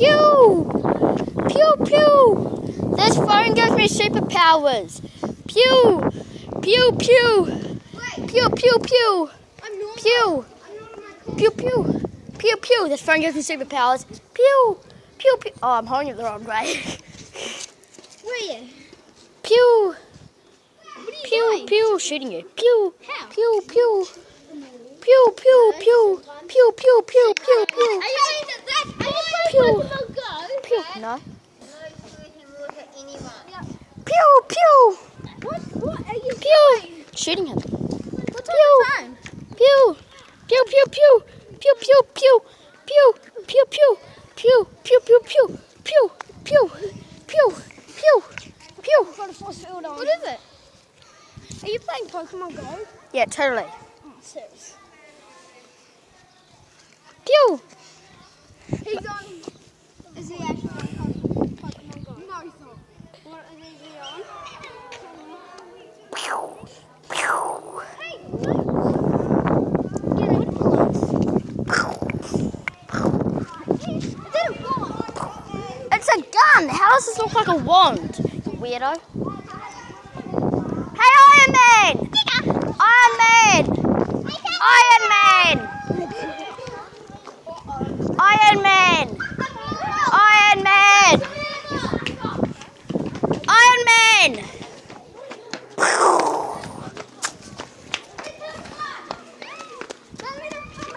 Pew! Pew pew! This phone gives me superpowers. Pew! Pew pew! Pew pew pew! Pew! Pew pew! Pew pew! This phone gives me superpowers. Pew! Pew pew! Oh, I'm holding it the wrong way. Where? Pew! Pew pew! Shooting you. Pew! Pew pew! Pew pew pew! Pew pew pew pew pew! Are you saying that that's Pew. Pew! No. No, so we can look at anyone. Pew pew! What? What are you Pew! Shooting him. What's Pew. Pew! Pew pew pew! Pew pew pew! Pew! Pew pew! Pew! Pew pew pew! Pew! Pew! Pew! Pew! Pew! Got a force field on. What is it? Are you playing Pokemon Go? Yeah, totally. Oh, serious. Pew! He's on. Is he actually on Pokemon Go? No, he's not. What is he on? Pew! Pew! Hey, no. Get it. Is that a wand? It's a gun! How does this look like a wand? You weirdo. Hey, Iron Man! Iron Man! Iron Man! Iron Man! Iron Man! Iron Man!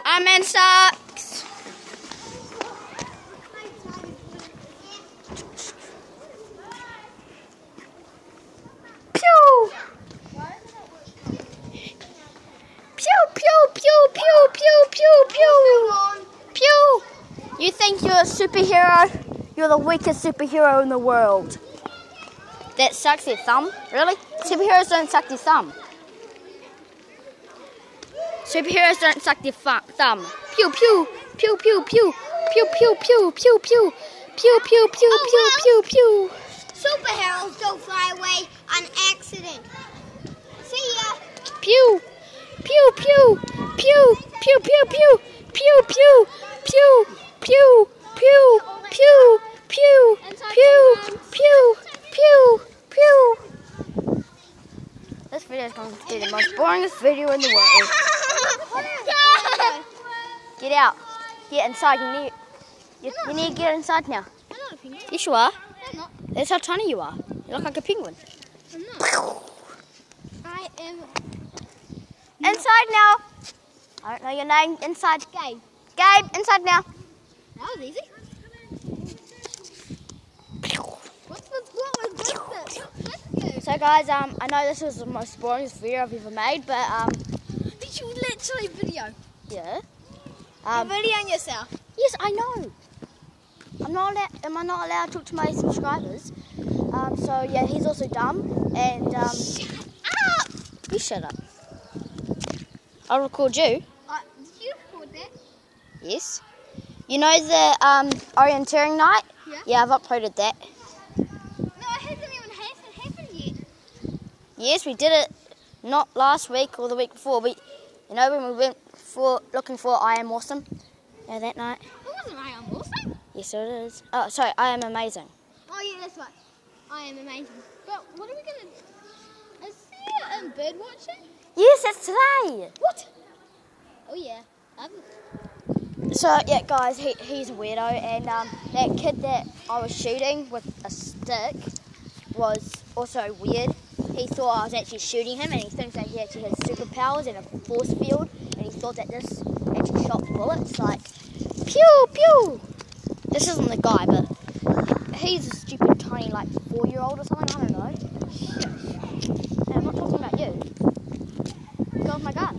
Iron Man sucks! Pew! Pew, pew, pew, pew, pew, pew, pew! Pew! You think you're a superhero? You're the weakest superhero in the world. That sucks their thumb? Really? Superheroes don't suck their thumb. Superheroes don't suck their thumb. Pew, pew, pew, pew, pew, pew, pew, pew, pew, pew, pew, pew, pew, pew, pew, pew. Superheroes don't fly away on accident. See ya. Pew, pew, pew, pew, pew, pew, pew, pew, pew, pew, pew, pew, pew, pew, pew, pew, pew, pew. This video is going to be the most boringest video in the world. Get out. Get inside. You need. You, you need to get inside now. I'm not a penguin. Yes, you are. That's how tiny you are. You look like a penguin. I'm. I am Inside now. I don't know your name. Inside. Gabe. Gabe, inside now. That was easy. What's the, what was this? That's good. So guys, um, I know this was the most boring video I've ever made, but um, Did you literally video? yeah. Um, You're videoing yourself. yes, I know. I'm not allowed. Am I not allowed to talk to my subscribers? Um, so yeah, he's also dumb, and um, Ah! you shut up. I'll record you. Uh, did you record that? Yes. You know the um orienteering night? Yeah. Yeah, I've uploaded that. Yes, we did it. Not last week or the week before, but you know when we went for looking for I am awesome. Yeah, that night. It wasn't I am awesome. Yes, it is. Oh, sorry, I am amazing. Oh yeah, that's right. I am amazing. But what are we gonna? Is there um, bird watching? Yes, it's today. What? Oh yeah. Um, So yeah, guys, he, he's a weirdo, and um, that kid that I was shooting with a stick was also weird. He thought I was actually shooting him, and he thinks that he actually has superpowers and a force field, and he thought that this actually shot bullets like pew pew. This isn't the guy, but he's a stupid tiny like four year old or something. I don't know. And I'm not talking about you. Go of my gun.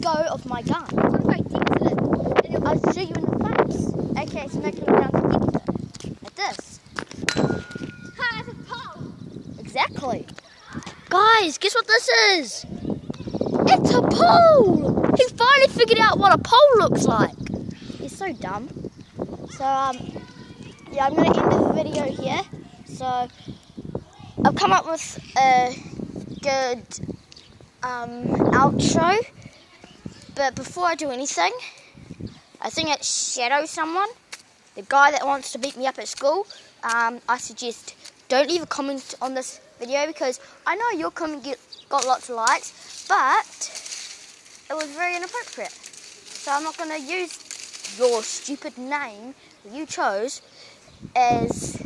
Go of my gun. I'll shoot you in the face. Okay, so make it around the head. Like this. Ha, it's a pole. Exactly. Is? It's a pole! He finally figured out what a pole looks like. He's so dumb. So, um, yeah, I'm going to end the video here. So, I've come up with a good um, outro. But before I do anything, I think it's shadow someone. the guy that wants to beat me up at school, um, I suggest don't leave a comment on this video because I know your comment get, got lots of likes, but it was very inappropriate. So I'm not going to use your stupid name that you chose as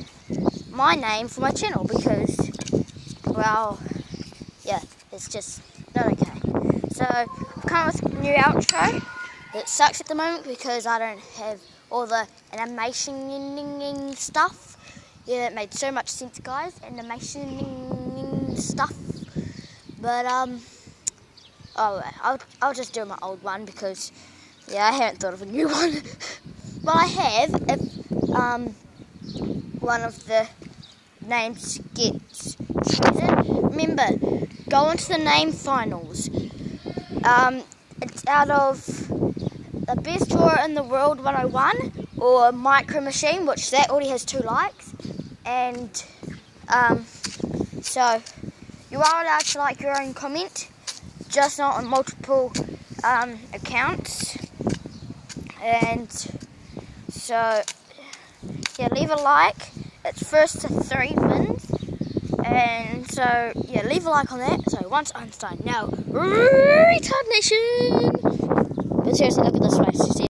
my name for my channel because, well, yeah, it's just not okay. So I've come with a new outro. It sucks at the moment because I don't have all the animation and stuff. Yeah, it made so much sense, guys. Animation stuff. But um, oh, I'll I'll just do my old one because yeah, I haven't thought of a new one. but I have if um one of the names gets chosen. Remember, go into the name finals. Um, it's out of the best drawer in the world 101 or Micro Machine, which that already has two likes. And um, so you are allowed to like your own comment, just not on multiple um, accounts. And so yeah, leave a like. It's first to three wins. And so, yeah, leave a like on that. So, once Einstein, now, retard nation. But seriously, look at this face.